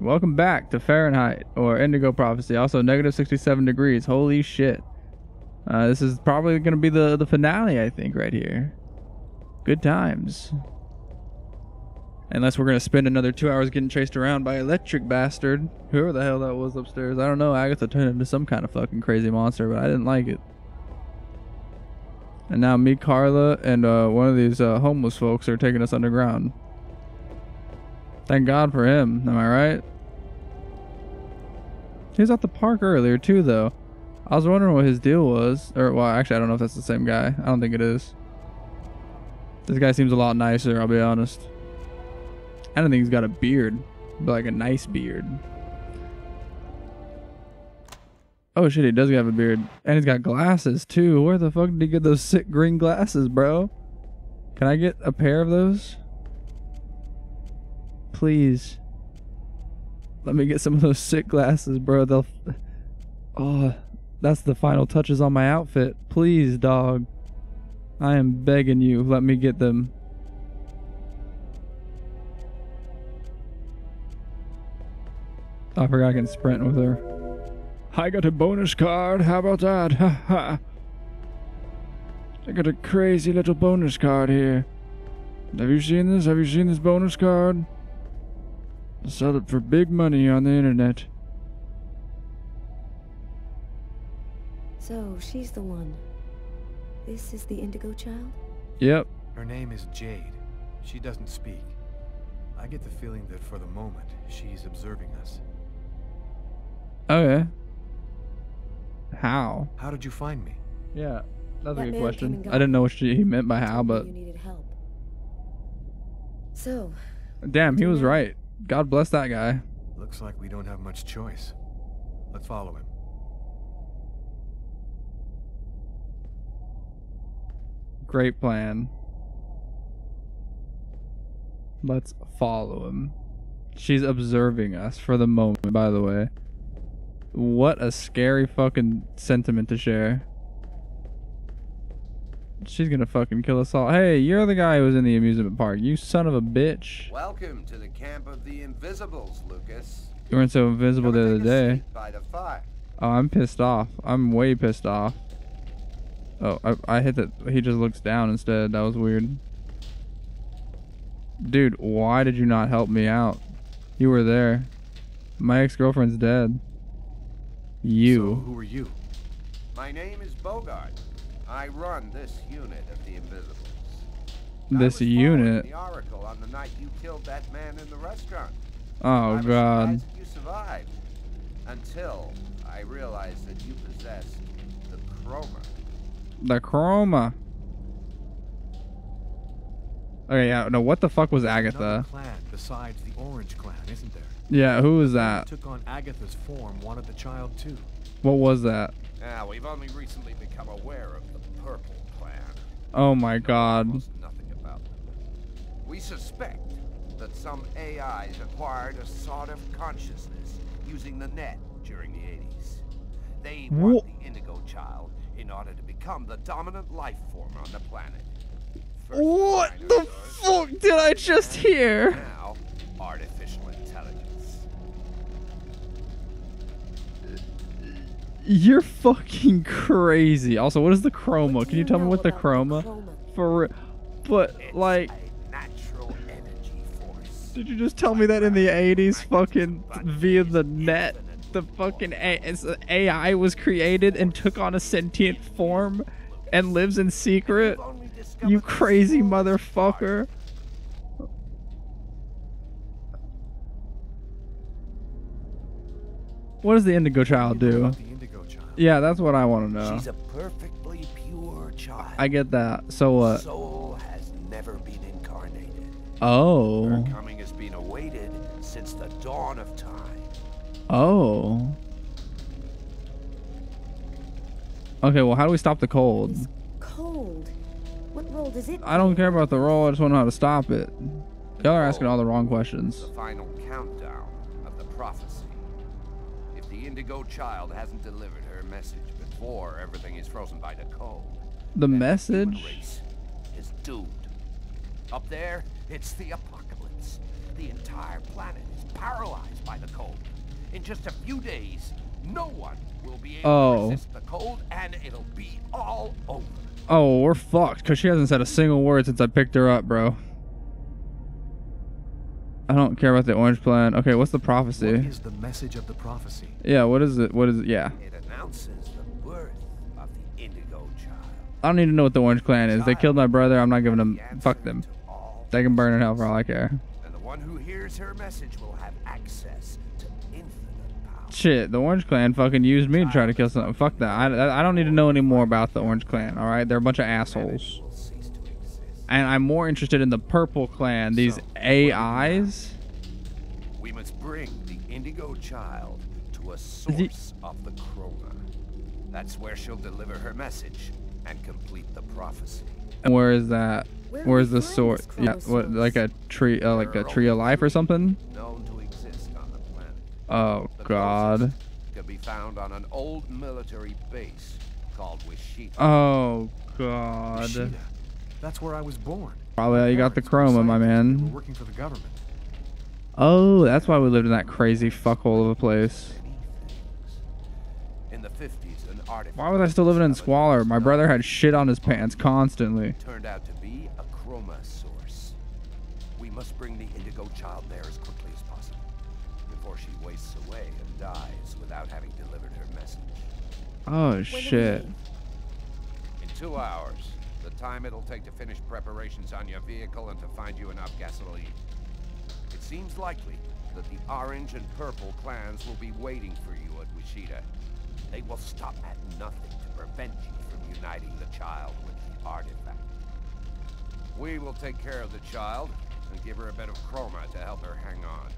Welcome back to Fahrenheit or Indigo Prophecy. Also, negative 67 degrees. Holy shit. Uh, this is probably going to be the, the finale, I think, right here. Good times. Unless we're going to spend another two hours getting chased around by Electric Bastard. Whoever the hell that was upstairs. I don't know. Agatha turned into some kind of fucking crazy monster, but I didn't like it. And now me, Carla, and uh, one of these uh, homeless folks are taking us underground. Thank God for him. Am I right? He was at the park earlier too, though. I was wondering what his deal was. Or, well, actually, I don't know if that's the same guy. I don't think it is. This guy seems a lot nicer, I'll be honest. I don't think he's got a beard, but like a nice beard. Oh shit, he does have a beard. And he's got glasses too. Where the fuck did he get those sick green glasses, bro? Can I get a pair of those? Please. Let me get some of those sick glasses, bro. They'll. Oh, that's the final touches on my outfit. Please, dog. I am begging you, let me get them. I forgot I can sprint with her. I got a bonus card. How about that? Ha ha. I got a crazy little bonus card here. Have you seen this? Have you seen this bonus card? I sell it for big money on the internet. So, she's the one. This is the Indigo Child? Yep. Her name is Jade. She doesn't speak. I get the feeling that for the moment, she's observing us. Oh, okay. How? How did you find me? Yeah, that's That a good question. I didn't know what she, he meant by how, but You needed help. So, damn, he was right. God bless that guy. Looks like we don't have much choice. Let's follow him. Great plan. Let's follow him. She's observing us for the moment, by the way. What a scary fucking sentiment to share. She's gonna fucking kill us all. Hey, you're the guy who was in the amusement park. You son of a bitch. Welcome to the camp of the Invisibles, Lucas. You weren't so invisible the other and take a day. By the fire. Oh, I'm pissed off. I'm way pissed off. Oh, I, I hit that. He just looks down instead. That was weird. Dude, why did you not help me out? You were there. My ex-girlfriend's dead. So, You. who are you? My name is Bogart. I run this unit of the Invisibles. I this was unit. The Oracle on the night you killed that man in the restaurant. Oh, I Oh was god. you survived. Until I realized that you possessed the chroma. The chroma. Okay, yeah. No, what the fuck was Agatha? clan besides the Orange Clan, isn't there? Yeah, who was that? Took on Agatha's form, wanted the child too. What was that? Now, we've only recently become aware of the Purple Clan. Oh my god. Nothing about them. We suspect that some AIs acquired a sort of consciousness using the net during the 80s. They want the Indigo Child in order to become the dominant life form on the planet. First What the fuck did I just hear? Now, artificial You're fucking crazy. Also, what is the chroma? Can you tell me what the chroma? For re- but It's like, natural energy force. did you just tell me that in the 80s, fucking via the net, the fucking AI uh, was created and took on a sentient form and lives in secret? We've only discovered You crazy motherfucker. What does the Indigo Child Tell me more do? Yeah, that's what I want to know. She's a perfectly pure child. I get that. So what? Soul has never been incarnated. Oh. Her coming has been awaited since the dawn of time. Oh. Okay, well, how do we stop the cold? It's cold. What role does it I don't care about the role. I just want to know how to stop it. Y'all are asking all the wrong questions. The final countdown of the prophecy. If the Indigo Child hasn't delivered her message before everything is frozen by the cold, The message? race is doomed. Up there, it's the apocalypse. The entire planet is paralyzed by the cold. In just a few days, no one will be able Oh. to resist the cold, and it'll be all over. Oh, we're fucked because she hasn't said a single word since I picked her up, bro. I don't care about the orange clan. Okay, what's the prophecy? is the message of the prophecy? Yeah, what is it? What is it? Yeah. It announces the birth of the Indigo Child. I don't need to know what the orange clan is. They killed my brother. I'm not giving them. The Fuck them. all They can burn in hell for all I care. And the one who hears her message will have access to infinite power. Shit, the Orange Clan fucking used me to try to kill something. Fuck that. I, I don't need to know any more about the Orange Clan, alright? They're a bunch of assholes. Will cease to exist. And I'm more interested in the Purple Clan, these So, AIs. We must bring the Indigo Child to a source of the Chroma. That's where she'll deliver her message and complete the prophecy. And where is that? Where Where's the finding sword? Yeah, what, like a tree, uh, like a tree of life or something? Known to exist on the planet. Oh, The God. closest Can be found on an old military base called Wichita. Oh, God. Ishida. That's where I was born. Probably how you got the chroma, my scientists who were man. working for the government. Oh, that's why we lived in that crazy fuckhole of a place. In the 50s, an artifact Why was I still living in squalor? My brother had shit on his pants constantly. turned out to be a chroma source. We must bring the Indigo Child there as quickly as possible before she wastes away and dies without having delivered her message. Oh, When do we shit. In two hours, the time it'll take to finish preparations on your vehicle and to find you enough gasoline. It seems likely that the orange and purple clans will be waiting for you at Wichita. They will stop at nothing to prevent you from uniting the child with the artifact. We will take care of the child and give her a bit of chroma to help her hang on.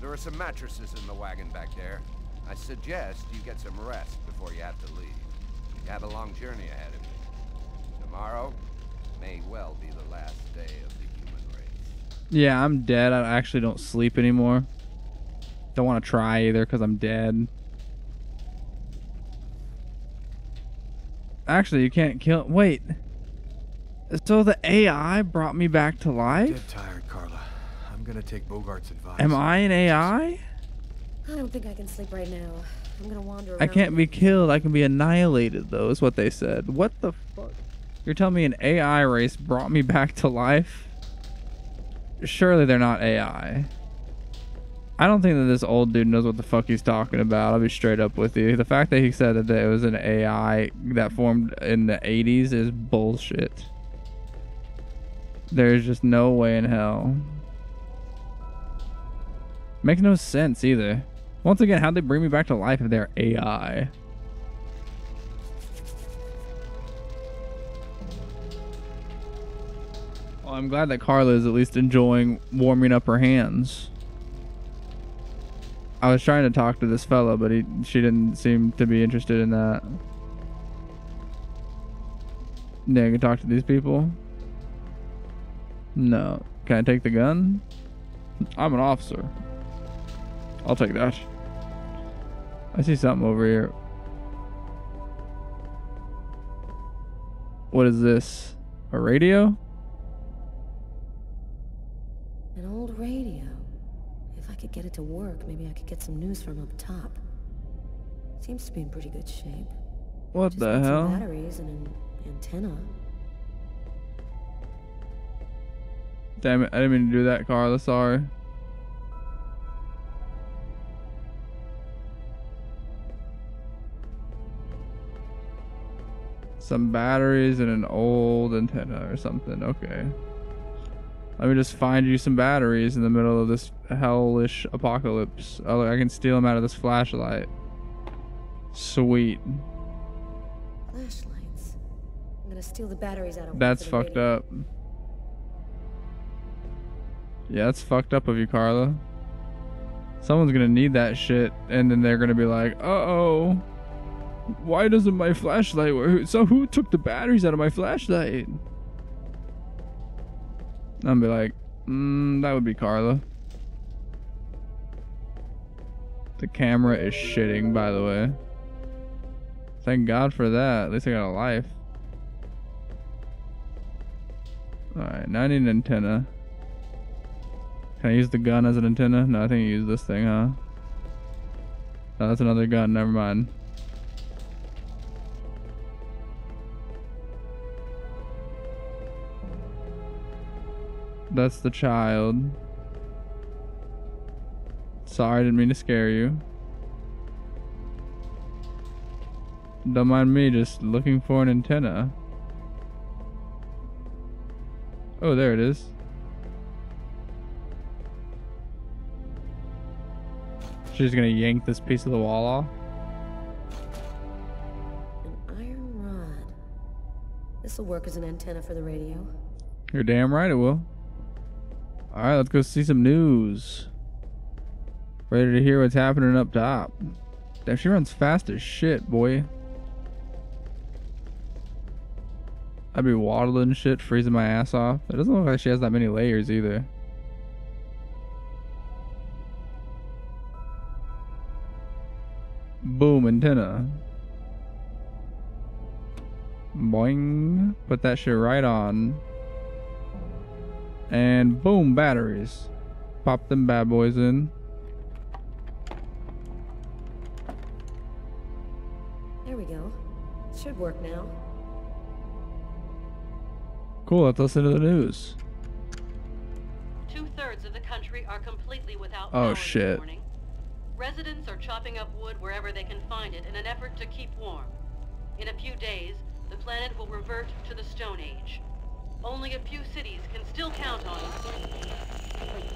There are some mattresses in the wagon back there. I suggest you get some rest before you have to leave. You have a long journey ahead of you. Tomorrow may well be the last day of the human race. Yeah, I'm dead. I actually don't sleep anymore. Don't want to try either because I'm dead. Actually, you can't kill. Wait. So the AI brought me back to life? Dead tired, Carla. I'm gonna take Bogart's advice. Am I an AI? I don't think I can sleep right now. I'm gonna wander around. I can't be killed. I can be annihilated, though, is what they said. What the fuck? You're telling me an AI race brought me back to life? Surely they're not AI. I don't think that this old dude knows what the fuck he's talking about. I'll be straight up with you. The fact that he said that it was an AI that formed in the 80s is bullshit. There's just no way in hell. Makes no sense either. Once again, how'd they bring me back to life if they're AI? Well, I'm glad that Carla is at least enjoying warming up her hands. I was trying to talk to this fella, but he she didn't seem to be interested in that. Yeah, I can talk to these people. No. Can I take the gun? I'm an officer. I'll take that. I see something over here. What is this? A radio? Get it to work, maybe I could get some news from up top. Seems to be in pretty good shape. What Just the hell? batteries and an antenna. Damn it, I didn't mean to do that, Carla. Sorry. Some batteries and an old antenna or something. Okay. Let me just find you some batteries in the middle of this hellish apocalypse. Oh, look, I can steal them out of this flashlight. Sweet. Flashlights. I'm gonna steal the batteries out of That's fucked radio. up. Yeah, that's fucked up of you, Carla. Someone's gonna need that shit, and then they're gonna be like, "Uh oh, why doesn't my flashlight work? So who took the batteries out of my flashlight?" I'm be like, mm, "That would be Carla." The camera is shitting, by the way. Thank God for that. At least I got a life. Alright, now I need an antenna. Can I use the gun as an antenna? No, I think you use this thing, huh? No, that's another gun. Never mind. That's the child. Sorry, I didn't mean to scare you. Don't mind me just looking for an antenna. Oh, there it is. She's gonna yank this piece of the wall off. An iron rod. This'll work as an antenna for the radio. You're damn right it will. Alright, let's go see some news. Ready to hear what's happening up top. Damn, she runs fast as shit, boy. I'd be waddling shit, freezing my ass off. It doesn't look like she has that many layers either. Boom, antenna. Boing. Put that shit right on. And boom, batteries. Pop them bad boys in. There we go. Should work now. Cool, let's listen to the news. Two thirds of the country are completely without Oh, power this shit. Residents are chopping up wood wherever they can find it in an effort to keep warm. In a few days, the planet will revert to the Stone Age. Only a few cities can still count on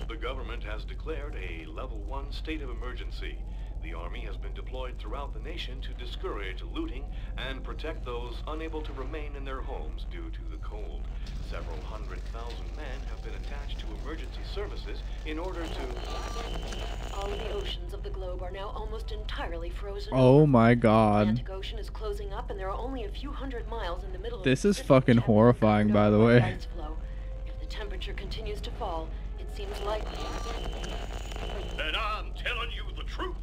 The government has declared a level one state of emergency. The army has been deployed throughout the nation to discourage looting and protect those unable to remain in their homes due to the cold. Several hundred thousand men have been attached to emergency services in order to... All of the oceans of the globe are now almost entirely frozen. Oh over. my The god. Atlantic Ocean is closing up, and there are only a few hundred miles in the middle of This is fucking which have been horrifying, by the way. flow. If the temperature continues to fall, it seems likely. And I'm telling you the truth.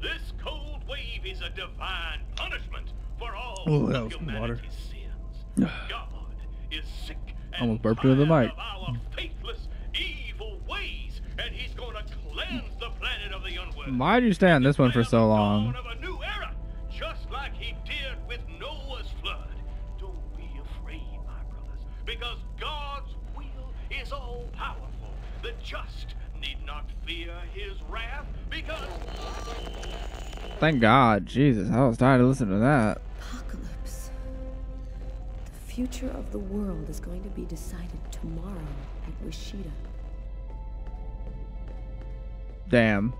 This cold wave is a divine punishment for all Oh, that was humanity's sins. God is sick and Almost burped into the mic. our faithless, evil ways, and he's gonna cleanse the planet of the unworthy. Why'd you stay on this one for so long? Thank God. Jesus, I was tired of listening to that. Apocalypse. The future of the world is going to be decided tomorrow at Wichita. Damn.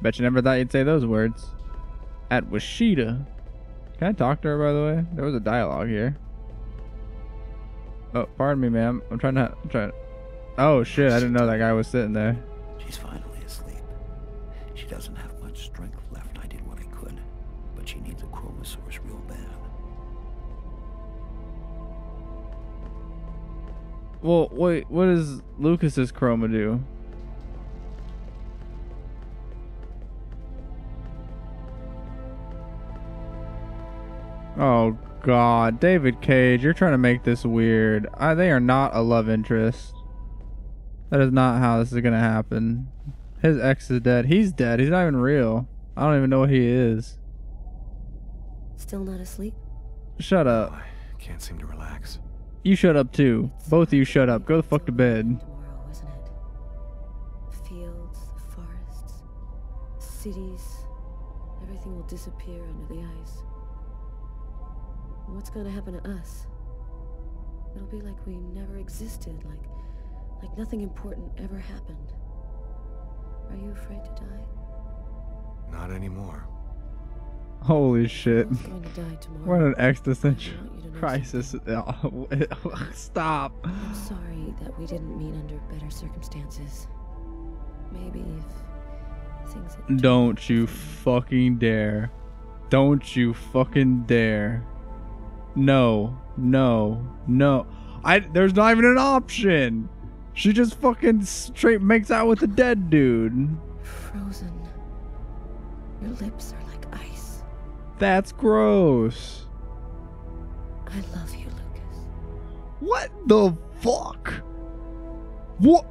Bet you never thought you'd say those words. At Washida. Can I talk to her, by the way? There was a dialogue here. Oh, pardon me, ma'am. I'm trying to. I'm trying. Oh shit! I didn't know that guy was sitting there. She's finally asleep. She doesn't have much strength left. I did what I could, but she needs a chroma source real bad. Well, wait. What does Lucas's chroma do? Oh God, David Cage, you're trying to make this weird. I, they are not a love interest. That is not how this is gonna happen. His ex is dead. He's dead. He's not even real. I don't even know what he is. Still not asleep? Shut up. I can't seem to relax. You shut up too. Both of you shut up. Go the fuck to bed. Tomorrow, isn't it? The fields, the forests, the cities, everything will disappear under the ice. What's going to happen to us? It'll be like we never existed, like like nothing important ever happened. Are you afraid to die? Not anymore. Holy shit. We're going to die tomorrow. What an I existential want you to know crisis. Stop. I'm sorry that we didn't meet under better circumstances. Maybe if things had Don't you fucking dare. Don't you fucking dare. No. No. No. I there's not even an option. She just fucking straight makes out with the dead dude. Frozen. Your lips are like ice. That's gross. I love you, Lucas. What the fuck? What?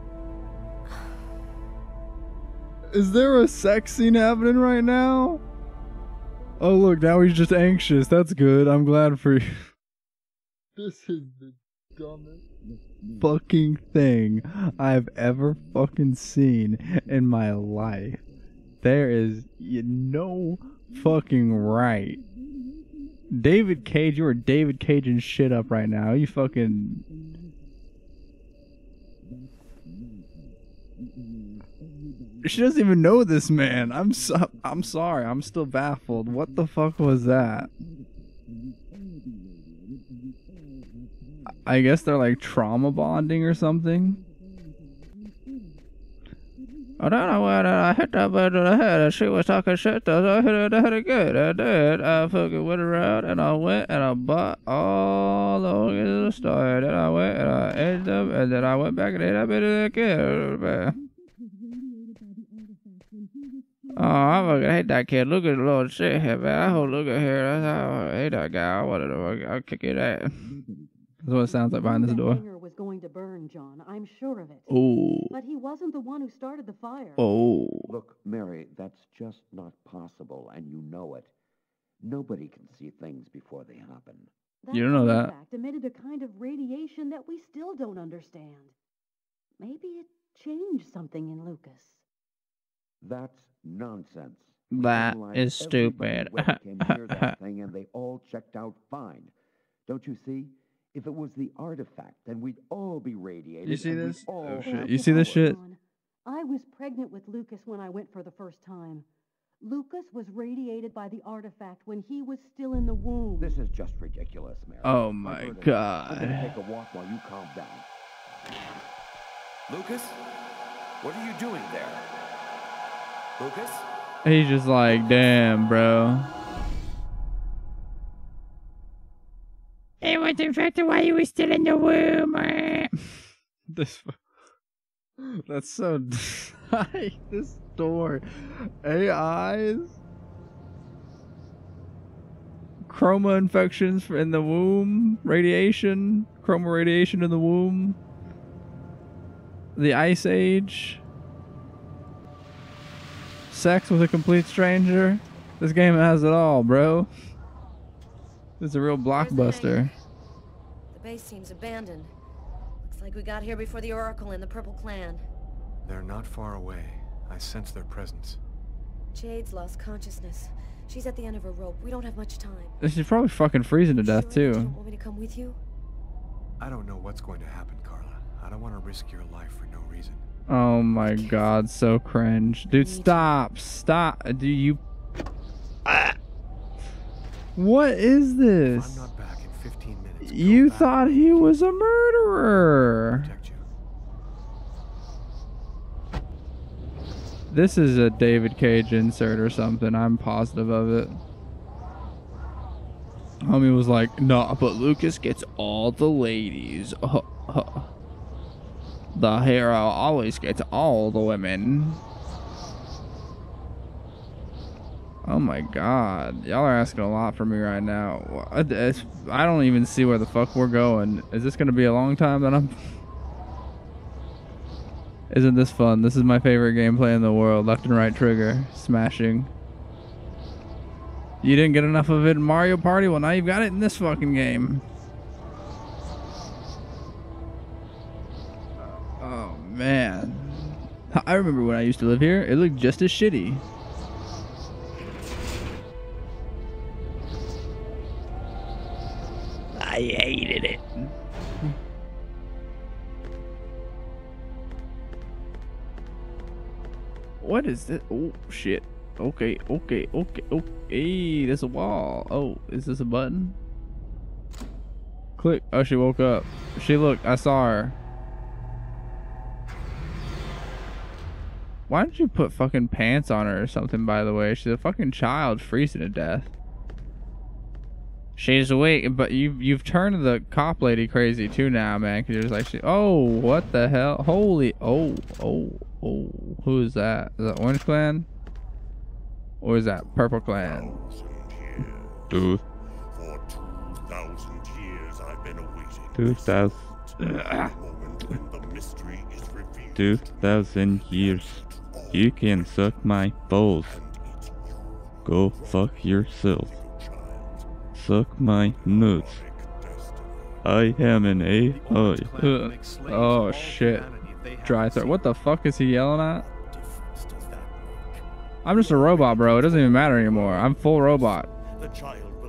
Is there a sex scene happening right now? Oh look, now he's just anxious. That's good. I'm glad for you. This is the dumbest fucking thing I've ever fucking seen in my life. There is no fucking right. David Cage, you are David Caging shit up right now. You fucking. She doesn't even know this man. I'm so, I'm sorry. I'm still baffled. What the fuck was that? I guess they're like trauma bonding or something. I don't know what I hit that bitch in the head and she was talking shit to us. I hit her in the head again. I did. I fucking went around and I went and I bought all the organs in the store. Then I went and I ate them and then I went back and ate that bitch again. Oh, I fucking hate that kid. Look at the little shit here, man. I hope look at here. I hate that guy. I wanted to I'll kick it ass. That's what it sounds like behind this That door. hangar was going to burn, John. I'm sure of it. Oh. But he wasn't the one who started the fire. Oh. Look, Mary, that's just not possible, and you know it. Nobody can see things before they happen. That You don't know that. artifact emitted a kind of radiation that we still don't understand. Maybe it changed something in Lucas. That's nonsense. That is Analyzed is every stupid. way came near that thing, and they all checked out fine. Don't you see? If it was the artifact, then we'd all be radiated. You see this? all Oh, shit. You see this shit? I was pregnant with Lucas when I went for the first time. Lucas was radiated by the artifact when he was still in the womb. This is just ridiculous, Mary. Oh my heard enough. I'm god. gonna take a walk while you calm down. Lucas? What are you doing there? Lucas? He's just like, damn, bro. Was infected while you were still in the womb. this. That's so. this door. AIs. Chroma infections in the womb. Radiation. Chroma radiation in the womb. The Ice Age. Sex with a complete stranger. This game has it all, bro. This is a real blockbuster. The base seems abandoned. Looks like we got here before the Oracle and the Purple Clan. They're not far away. I sense their presence. Jade's lost consciousness. She's at the end of her rope. We don't have much time. She's probably fucking freezing to death Sure you too. don't want me to come with you? I don't know what's going to happen, Carla. I don't want to risk your life for no reason. Oh my god, so cringe. Dude, stop. Stop. Do you. Ah. What is this? I'm not back in 15 minutes. Go You thought he was a murderer. This is a David Cage insert or something. I'm positive of it. Homie was like, nah, but Lucas gets all the ladies. The hero always gets all the women. Oh my god. Y'all are asking a lot from me right now. It's- I don't even see where the fuck we're going. Is this going to be a long time that I'm. Isn't this fun? This is my favorite gameplay in the world. Left and right trigger. Smashing. You didn't get enough of it in Mario Party? Well, now you've got it in this fucking game. Oh, man. I remember when I used to live here. It looked just as shitty. I hated it. What is this? Oh shit. Okay, okay, okay, okay. There's a wall. Oh, is this a button? Click. Oh, she woke up. She looked. I saw her. Why did you put fucking pants on her or something? By the way, she's a fucking child freezing to death. She's awake, but you've you've turned the cop lady crazy too now, man. Cause you're just like, she, oh, what the hell? Holy, oh, oh, oh. Who is that? Is that Orange Clan? Or is that Purple Clan? Dude. For 2,000 years I've been awaiting. Two this thousand. moment when the mystery is revealed. Two thousand years. You can suck my balls. Go fuck yourself. Suck my nuts. I am an AI. Ugh. Oh shit. Dry throat. What the fuck is he yelling at? I'm just a robot, bro. It doesn't even matter anymore. I'm full robot.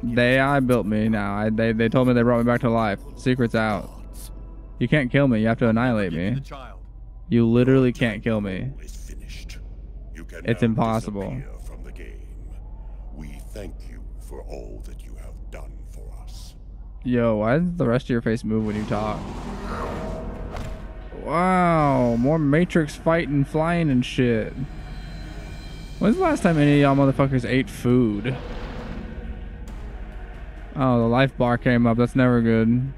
They AI built me now. I, they, they told me they brought me back to life. Secret's out. You can't kill me. You have to annihilate me. You literally can't kill me. It's impossible. From the game. We thank you for all that you have done for us. Yo, why does the rest of your face move when you talk? Wow, more Matrix fighting, flying, and shit. When's the last time any of y'all motherfuckers ate food? Oh, the life bar came up. That's never good.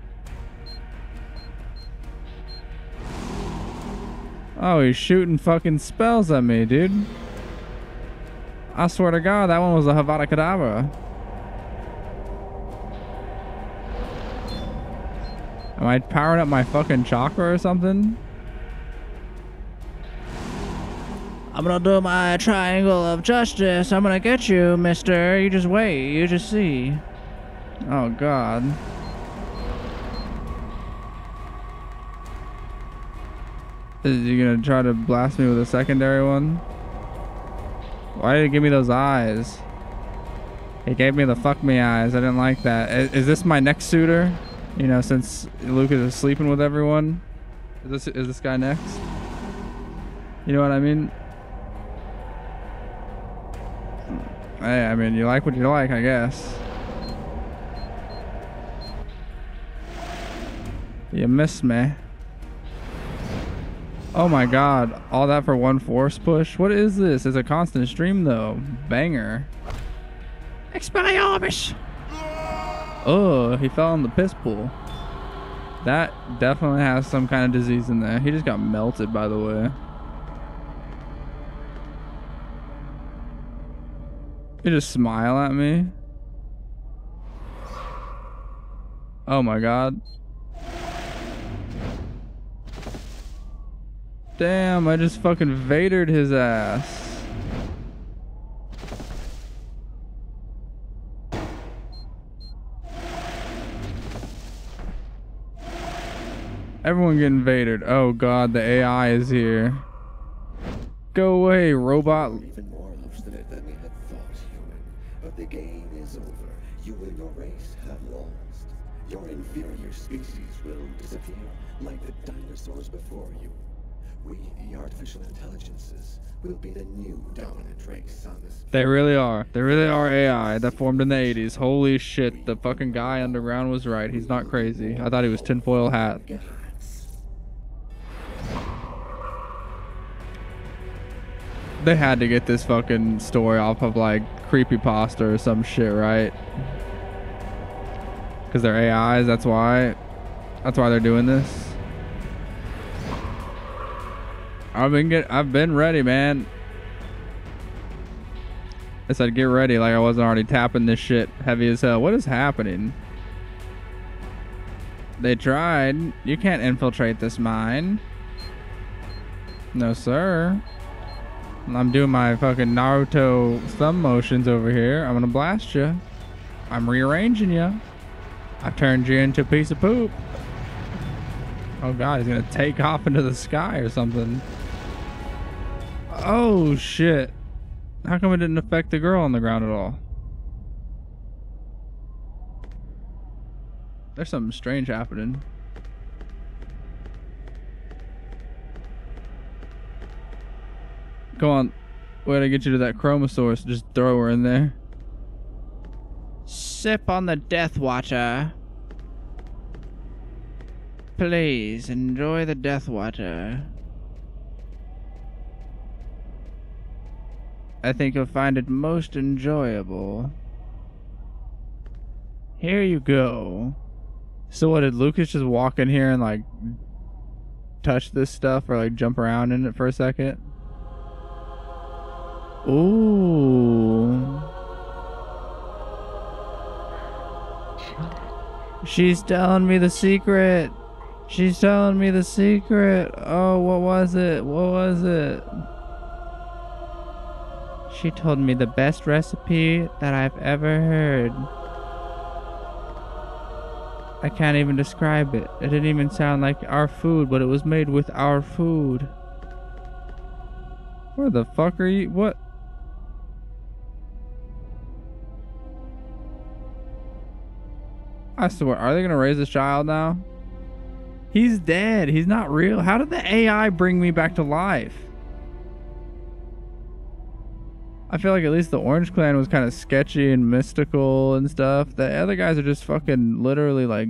Oh, he's shooting fucking spells at me, dude. I swear to God, that one was a Havada Kedavra. Am I powering up my fucking chakra or something? I'm gonna do my triangle of justice. I'm gonna get you, mister. You just wait. You just see. Oh, God. Is he gonna try to blast me with a secondary one? Why did he give me those eyes? He gave me the fuck me eyes. I didn't like that. Is, is this my next suitor? You know, since Lucas is sleeping with everyone? Is this is this guy next? You know what I mean? Hey, I mean, you like what you like, I guess. You missed me. Oh my god, all that for one force push? What is this? It's a constant stream though. Banger. Expelliarmus! Oh, he fell in the piss pool. That definitely has some kind of disease in there. He just got melted, by the way. You just smile at me. Oh my god. Damn, I just fucking Vadered his ass. Everyone getting invaded. Oh god, the AI is here. Go away, robot. Even more obstinate than we had thought, human. But the game is over. You and your race have lost. Your inferior species will disappear, like the dinosaurs before you. We, the artificial intelligences, will be the new dominant race on this. They really are. They really are AI that formed in the 80s. Holy shit, the fucking guy underground was right. He's not crazy. I thought he was tinfoil hat. They had to get this fucking story off of like creepypasta or some shit, right? Because they're AIs, that's why. That's why they're doing this. I've been get I've been ready, man. I said get ready like I wasn't already tapping this shit heavy as hell. What is happening? They tried. You can't infiltrate this mine. No, sir. I'm doing my fucking Naruto thumb motions over here. I'm gonna blast you. I'm rearranging you. I turned you into a piece of poop. Oh god, he's gonna take off into the sky or something. Oh shit. How come it didn't affect the girl on the ground at all? There's something strange happening. Come on. Way to get you to that chromosaurus. Just throw her in there. Sip on the death water. Please enjoy the death water. I think you'll find it most enjoyable. Here you go. So what did Lucas just walk in here and like touch this stuff or like jump around in it for a second? Ooh. She's telling me the secret. She's telling me the secret. Oh, what was it? What was it? She told me the best recipe that I've ever heard. I can't even describe it. It didn't even sound like our food, but it was made with our food. Where the fuck are you? What? I swear, are they gonna raise this child now? He's dead. He's not real. How did the AI bring me back to life? I feel like at least the Orange Clan was kind of sketchy and mystical and stuff. The other guys are just fucking literally like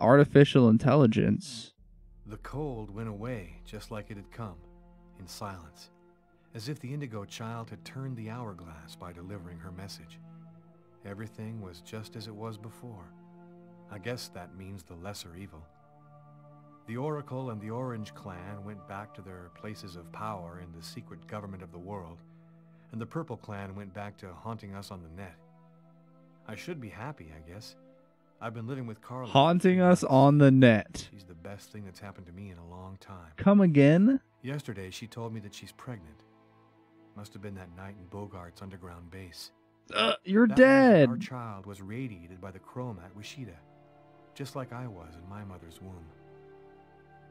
artificial intelligence. The cold went away just like it had come, in silence, as if the Indigo Child had turned the hourglass by delivering her message. Everything was just as it was before. I guess that means the lesser evil. The Oracle and the Orange Clan went back to their places of power in the secret government of the world, and the Purple Clan went back to haunting us on the net. I should be happy, I guess. I've been living with Carla. Haunting us on the net. She's the best thing that's happened to me in a long time. Come again? Yesterday, she told me that she's pregnant. Must have been that night in Bogart's underground base. Uh, you're That dead. Our child was radiated by the chrome at Wichita, just like I was in my mother's womb.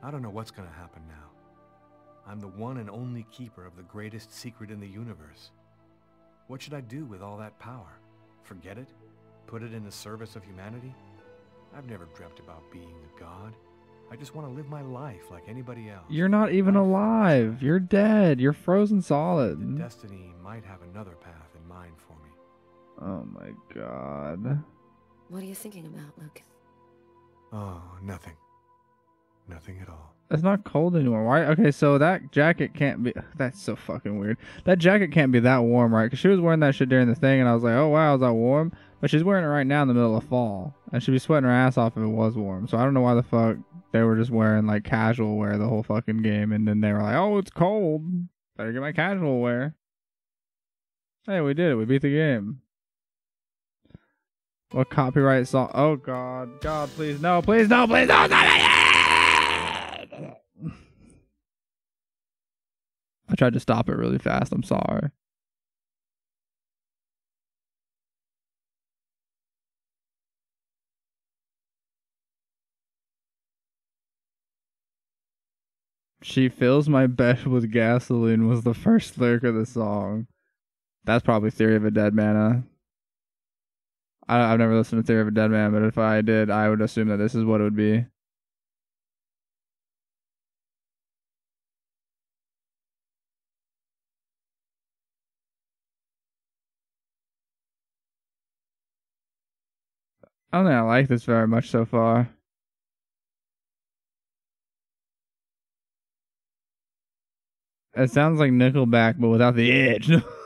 I don't know what's gonna happen now. I'm the one and only keeper of the greatest secret in the universe. What should I do with all that power? Forget it? Put it in the service of humanity? I've never dreamt about being a god. I just want to live my life like anybody else. You're not even alive. You're dead. You're frozen solid. Destiny might have another path in mind for. Oh my god. What are you thinking about, Lucas? Oh, nothing. Nothing at all. It's not cold anymore. Why? Okay, so that jacket can't be. That's so fucking weird. That jacket can't be that warm, right? Because she was wearing that shit during the thing, and I was like, oh wow, is that warm? But she's wearing it right now in the middle of fall, and she'd be sweating her ass off if it was warm. So I don't know why the fuck they were just wearing like casual wear the whole fucking game, and then they were like, oh, it's cold. Better get my casual wear. Hey, we did it. We beat the game. What copyright song? Oh God, God, please no, please no, please no, stop it! I tried to stop it really fast. I'm sorry. She fills my bed with gasoline was the first lyric of the song. That's probably Theory of a Deadman. I, I've never listened to Theory of a Deadman, but if I did, I would assume that this is what it would be. I don't think I like this very much so far. It sounds like Nickelback, but without the edge.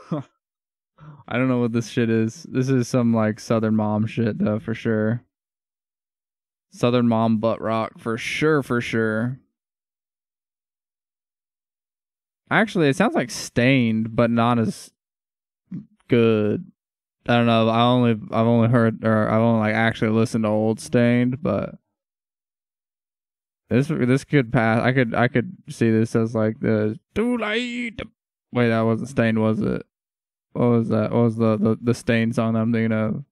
I don't know what this shit is. This is some like Southern Mom shit, though, for sure. Southern Mom butt rock, for sure, for sure. Actually, it sounds like Staind, but not as good. I don't know. I only I've only heard or I've only like actually listened to old Staind, but this this could pass. I could I could see this as like the too late. Wait, that wasn't Staind, was it? What was that? What was the the, the Staind song that I'm thinking of?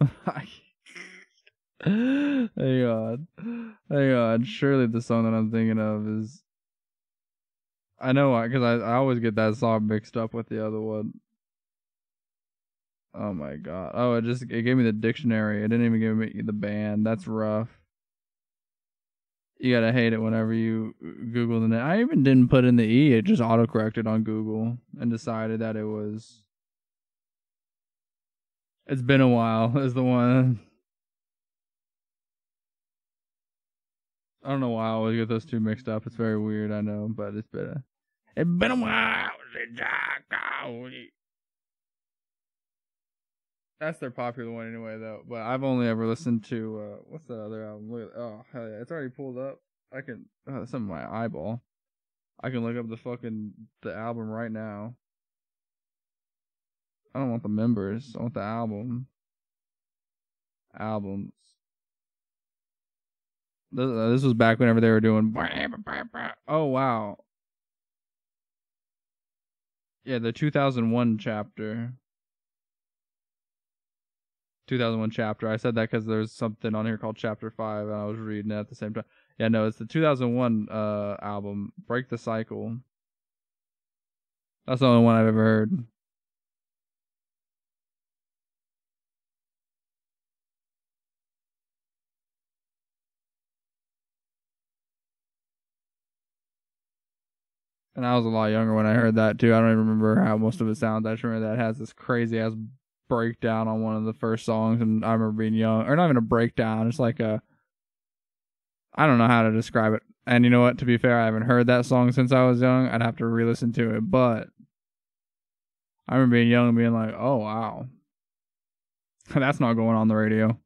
Hang on, hang on. Surely the song that I'm thinking of is. I know why, because I I always get that song mixed up with the other one. Oh my god. Oh, it just it gave me the dictionary. It didn't even give me the band. That's rough. You gotta hate it whenever you Google the name. I even didn't put in the E. It just autocorrected on Google and decided that it was. It's been a while. Is the one. I don't know why I always get those two mixed up. It's very weird. I know, but it's been a. It's been a while. That's their popular one anyway, though. But I've only ever listened to uh, what's the other album? Look oh hell yeah, it's already pulled up. I can oh, that's in my eyeball. I can look up the fucking the album right now. I don't want the members. I want the album. Albums. This, uh, this was back whenever they were doing. Oh wow. Yeah, the 2001 chapter. 2001 chapter. I said that because there's something on here called Chapter 5, and I was reading it at the same time. Yeah, no, it's the 2001 uh, album, Break the Cycle. That's the only one I've ever heard. And I was a lot younger when I heard that too. I don't even remember how most of it sounds. I just remember that it has this crazy ass breakdown on one of the first songs, and I remember being young, or not even a breakdown. It's like a, I don't know how to describe it. And you know what? To be fair, I haven't heard that song since I was young. I'd have to re-listen to it, but I remember being young and being like, "Oh wow, that's not going on the radio."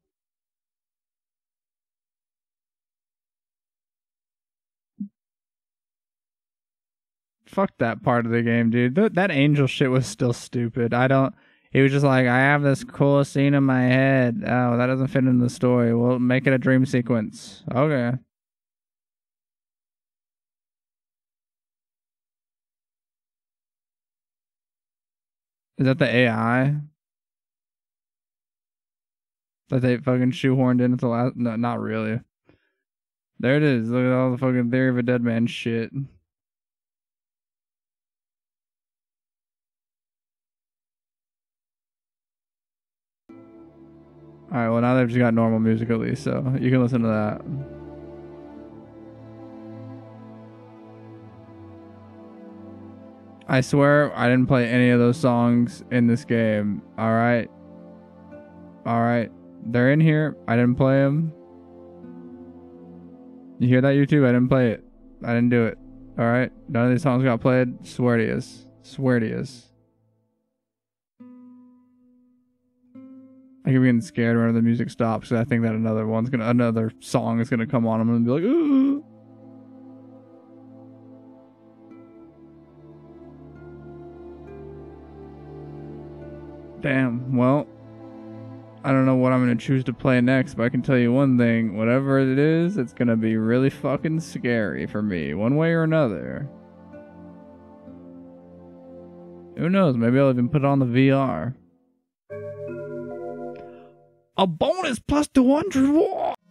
fuck that part of the game, dude. Th- that angel shit was still stupid. I don't. He was just like, I have this cool scene in my head. Oh, that doesn't fit in the story. We'll make it a dream sequence. Okay. Is that the AI? That they fucking shoehorned in at the last? No, not really. There it is. Look at all the fucking Theory of a Deadman shit. Alright, well now they've just got normal music at least, so you can listen to that. I swear I didn't play any of those songs in this game. Alright. Alright. They're in here. I didn't play them. You hear that, YouTube? I didn't play it. I didn't do it. Alright? None of these songs got played. Swear to you. Swear to you. I keep getting scared whenever the music stops I think that another one's gonna, another song is gonna come on. I'm gonna be like, Ooh. Damn. Well, I don't know what I'm gonna choose to play next, but I can tell you one thing: whatever it is, it's gonna be really fucking scary for me, one way or another. Who knows? Maybe I'll even put it on the VR a bonus plus 200 watts.